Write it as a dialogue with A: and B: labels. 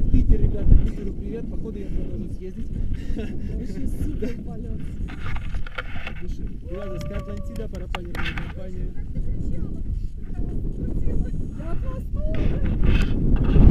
A: Опять Питер, ребята, Питеру привет. Походу я туда должен съездить.
B: Вообще супер полет.
A: С Атлантида, парапанерная компания.
B: Тоже.